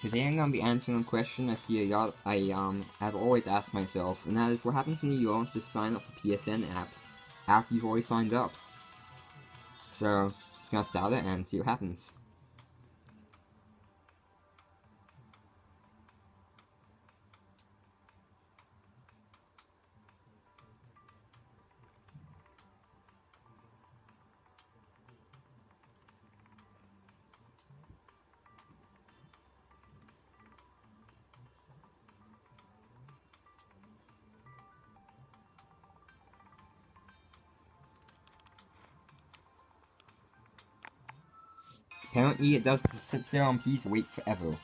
Today I'm gonna be answering a question I see a lot I um have always asked myself, and that is what happens when you launch the sign up for PSN app after you've already signed up. So, just gonna start it and see what happens. Apparently it does sit there and please wait forever.